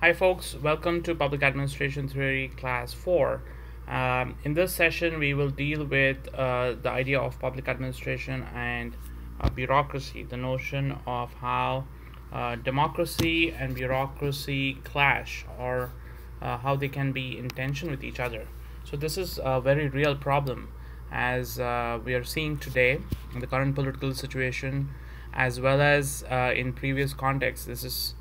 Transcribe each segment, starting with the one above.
Hi folks, welcome to Public Administration Theory Class 4. Um, in this session, we will deal with uh, the idea of public administration and uh, bureaucracy, the notion of how uh, democracy and bureaucracy clash or uh, how they can be in tension with each other. So this is a very real problem as uh, we are seeing today in the current political situation as well as uh, in previous contexts. This is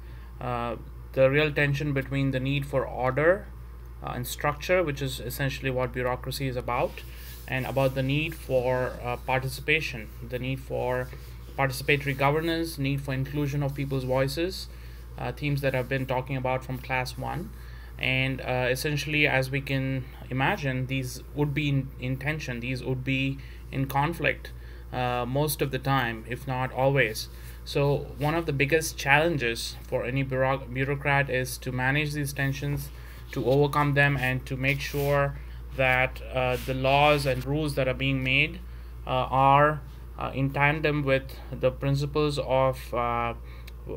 the real tension between the need for order uh, and structure, which is essentially what bureaucracy is about, and about the need for uh, participation, the need for participatory governance, need for inclusion of people's voices, uh, themes that I've been talking about from class one. And uh, essentially, as we can imagine, these would be in, in tension, these would be in conflict uh, most of the time, if not always. So one of the biggest challenges for any bureaucrat is to manage these tensions, to overcome them, and to make sure that uh, the laws and rules that are being made uh, are uh, in tandem with the principles of uh,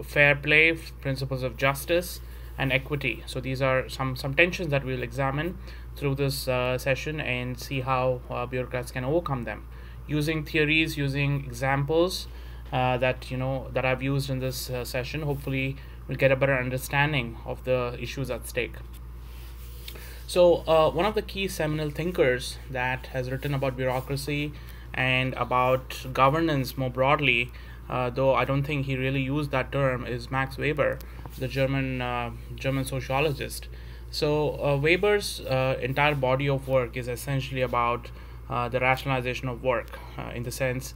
fair play, principles of justice, and equity. So these are some some tensions that we'll examine through this uh, session and see how uh, bureaucrats can overcome them using theories, using examples uh, that you know that I've used in this uh, session. Hopefully, we'll get a better understanding of the issues at stake. So, uh, one of the key seminal thinkers that has written about bureaucracy and about governance more broadly, uh, though I don't think he really used that term, is Max Weber, the German uh, German sociologist. So, uh, Weber's entire body of work is essentially about the rationalization of work, in the sense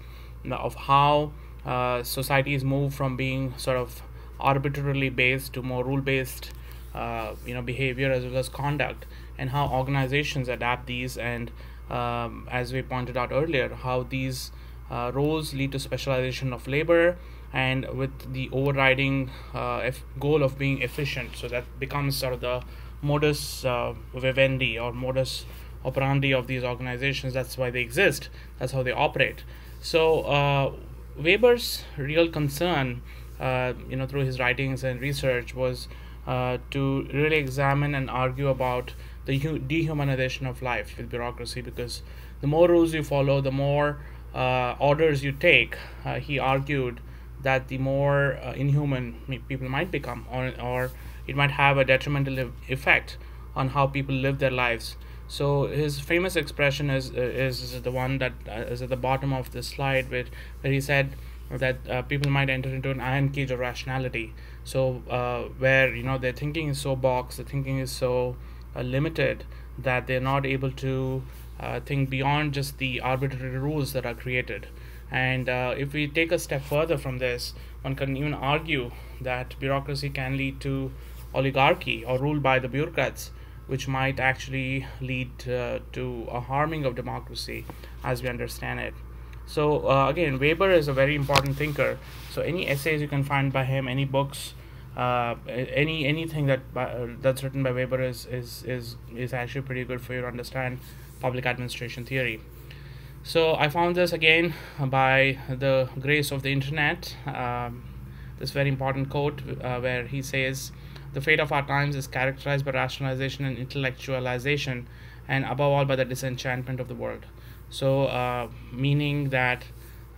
of how uh, societies move from being sort of arbitrarily based to more rule based uh, you know behavior as well as conduct and how organizations adapt these and um, as we pointed out earlier how these uh, roles lead to specialization of labor and with the overriding uh, goal of being efficient. So that becomes sort of the modus uh, vivendi or modus operandi of these organizations. That's why they exist. That's how they operate. So Weber's real concern, uh, you know, through his writings and research was uh, to really examine and argue about the dehumanization of life with bureaucracy because the more rules you follow, the more uh, orders you take, uh, he argued that the more uh, inhuman people might become or, or it might have a detrimental effect on how people live their lives. So his famous expression is is the one that uh, at the bottom of the slide, where where he said that uh, people might enter into an iron cage of rationality. So uh, where you know their thinking is so boxed, the thinking is so uh, limited that they're not able to uh, think beyond just the arbitrary rules that are created. And uh, if we take a step further from this, one can even argue that bureaucracy can lead to oligarchy or rule by the bureaucrats which might actually lead uh, to a harming of democracy as we understand it. So uh, again, Weber is a very important thinker. So any essays you can find by him, any books, uh, any anything that uh, that's written by Weber is is is is actually pretty good for you to understand public administration theory. So I found this again by the grace of the internet. Um, this very important quote uh, where he says the fate of our times is characterized by rationalization and intellectualization, and above all by the disenchantment of the world. So, uh, meaning that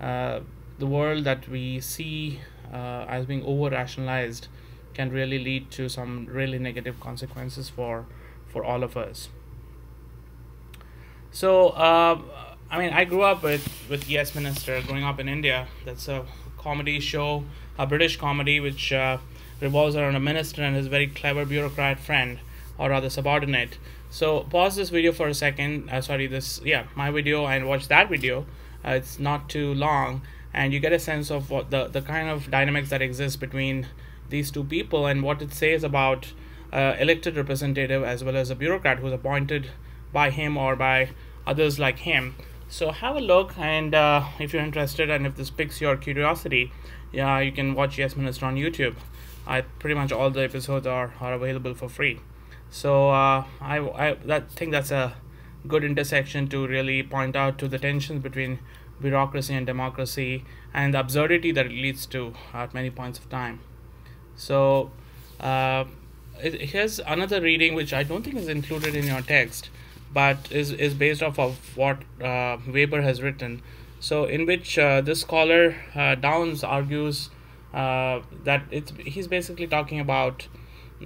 uh, the world that we see uh, as being over rationalized can really lead to some really negative consequences for for all of us. So, uh, I mean, I grew up with with Yes Minister. Growing up in India, that's a comedy show, a British comedy, which uh, revolves around a minister and his very clever bureaucrat friend, or rather subordinate. So pause this video for a second. Uh, sorry, this yeah, my video and watch that video. Uh, it's not too long, and you get a sense of what the the kind of dynamics that exist between these two people and what it says about uh, elected representative as well as a bureaucrat who's appointed by him or by others like him. So have a look, and uh, if you're interested, and if this piques your curiosity, yeah, you can watch Yes Minister on YouTube. I pretty much all the episodes are, are available for free. So uh, I I that think that's a good intersection to really point out to the tensions between bureaucracy and democracy and the absurdity that it leads to at many points of time. So uh, here's another reading which I don't think is included in your text, but is, is based off of what uh, Weber has written. So, in which uh, this scholar uh, Downs argues uh, that it's he's basically talking about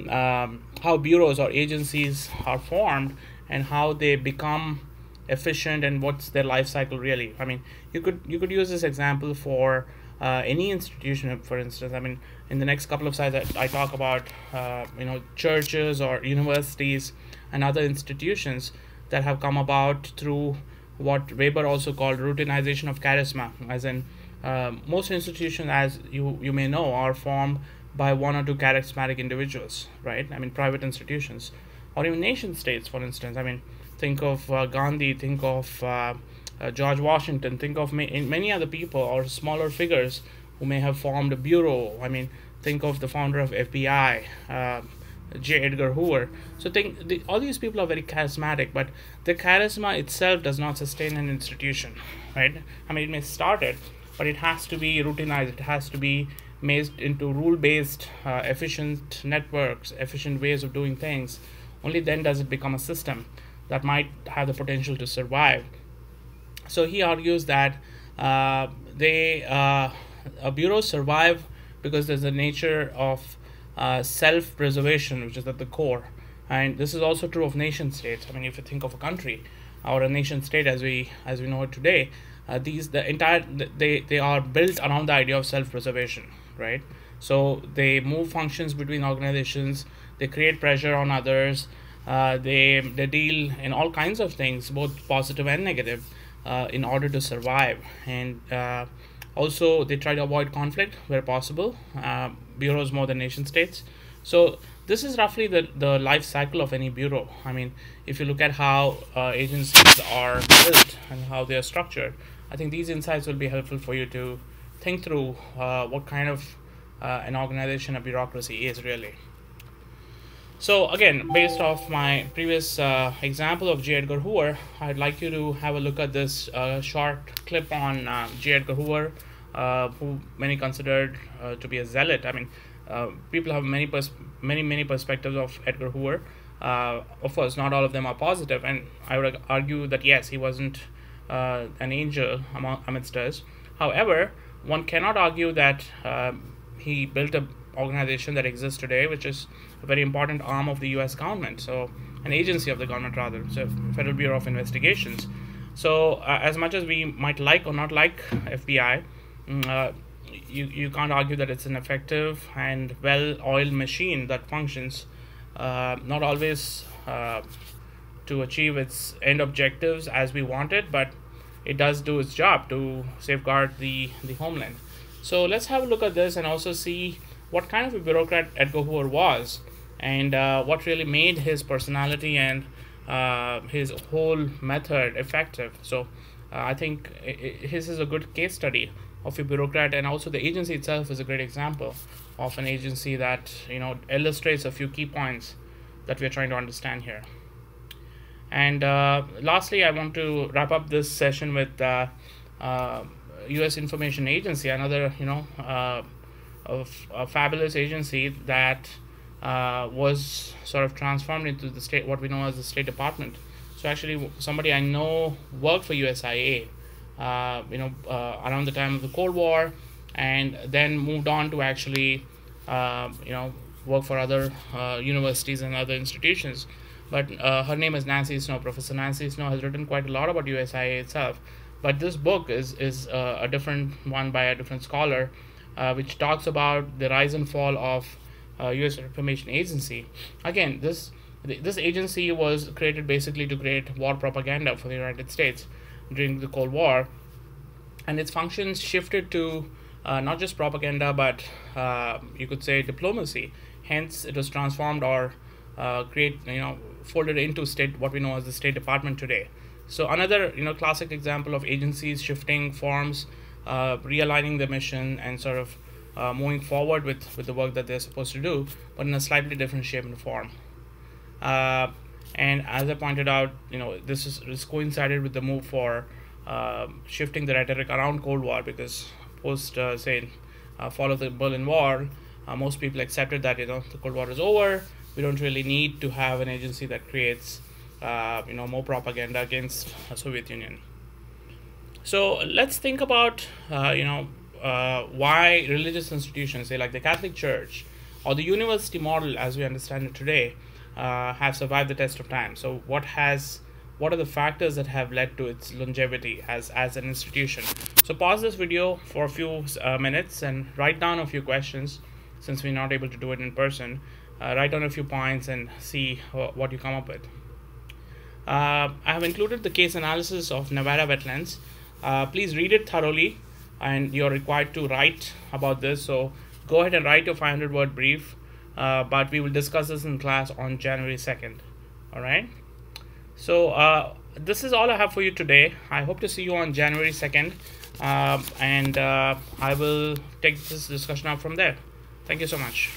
um, how bureaus or agencies are formed and how they become efficient and what's their life cycle really. I mean, you could you could use this example for uh, any institution, for instance. I mean, in the next couple of slides, I, I talk about uh, you know churches or universities and other institutions that have come about through what Weber also called routinization of charisma, as in uh, most institutions, as you you may know, are formed by one or two charismatic individuals, right? I mean, private institutions, or even nation states, for instance. I mean, think of uh, Gandhi, think of uh, uh, George Washington, think of ma- many other people or smaller figures who may have formed a bureau. I mean, think of the founder of FBI, uh, J. Edgar Hoover. So think the, all these people are very charismatic, but the charisma itself does not sustain an institution, right? I mean, it may start it, but it has to be routinized. It has to be made into rule-based, uh, efficient networks, efficient ways of doing things. Only then does it become a system that might have the potential to survive. So he argues that uh, they uh, bureaus survive because there's a nature of uh, self-preservation, which is at the core, and this is also true of nation states. I mean, if you think of a country or a nation state as we as we know it today, uh, these the entire they they are built around the idea of self-preservation, right? So they move functions between organizations. They create pressure on others. Uh, they they deal in all kinds of things, both positive and negative uh, in order to survive and uh, also they try to avoid conflict where possible uh, bureaus more than nation states so this is roughly the, the life cycle of any bureau i mean if you look at how uh, agencies are built and how they are structured i think these insights will be helpful for you to think through uh, what kind of uh, an organization a bureaucracy is really so again, based off my previous uh, example of J. Edgar Hoover, I'd like you to have a look at this uh, short clip on uh, J. Edgar Hoover, uh, who many considered uh, to be a zealot. I mean, people have many pers- many many perspectives of Edgar Hoover. of course, not all of them are positive, and I would argue that yes, he wasn't an angel among, amidst us. However, one cannot argue that he built a organization that exists today, which is a very important arm of the U.S. government. So, an agency of the government rather, so Federal Bureau of Investigations. So, uh, as much as we might like or not like FBI, mm, uh, you, you can't argue that it's an effective and well-oiled machine that functions uh, not always uh, to achieve its end objectives as we want it, but it does do its job to safeguard the, the homeland. So let's have a look at this and also see what kind of a bureaucrat Edgar Hoover was and uh, what really made his personality and uh, his whole method effective. So uh, I think his is a good case study of a bureaucrat, and also the agency itself is a great example of an agency that you know illustrates a few key points that we are trying to understand here. And uh, lastly, I want to wrap up this session with U.S. Uh, uh, Information Agency, another you know of a fabulous agency that uh, was sort of transformed into the state, what we know as the State Department. So actually, somebody I know worked for USIA, uh, you know, uh, around the time of the Cold War, and then moved on to actually, you know, work for other universities and other institutions. But uh, her name is Nancy Snow. Professor Nancy Snow has written quite a lot about USIA itself. But this book is is a different one by a different scholar uh, which talks about the rise and fall of uh, U.S. Information Agency. Again, this this agency was created basically to create war propaganda for the United States during the Cold War, and its functions shifted to uh, not just propaganda but uh, you could say diplomacy. Hence, it was transformed or uh, create you know folded into state what we know as the State Department today. So another you know classic example of agencies shifting forms uh, realigning the mission and sort of uh, moving forward with, with the work that they're supposed to do, but in a slightly different shape and form. Uh, and as I pointed out, you know, this is this coincided with the move for uh, shifting the rhetoric around Cold War because post, uh, say, uh, fall of the Berlin Wall, most people accepted that you know the Cold War is over. We don't really need to have an agency that creates uh, you know more propaganda against the Soviet Union. So let's think about uh, you know uh, why religious institutions, say like the Catholic Church or the university model as we understand it today, uh, have survived the test of time. So what has what are the factors that have led to its longevity as, as an institution. So pause this video for a few uh, minutes and write down a few questions since we're not able to do it in person. Uh, write down a few points and see what you come up with. Uh, I have included the case analysis of Nevada wetlands. Uh, please read it thoroughly and you're required to write about this. So go ahead and write your 500 word brief, uh, but we will discuss this in class on January 2nd. All right. So uh, this is all I have for you today. I hope to see you on January 2nd. Uh, and uh, I will take this discussion up from there. Thank you so much.